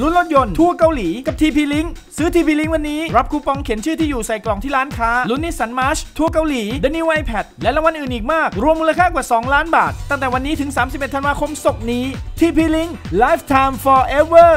ลุ้นรถยนต์ทัวร์เกาหลีกับ TP Link ซื้อ TP Link วันนี้ รับคูปองเขียนชื่อที่อยู่ใส่กล่องที่ร้านค้าลุ้นนิสสันมาร์ชทัวร์เกาหลีเดนิวไอแพดและรางวัลอื่นอีกมาก รวมมูลค่ากว่า 2 ล้านบาท ตั้งแต่วันนี้ถึง 31 ธันวาคมศกนี้ TP Link Lifetime Forever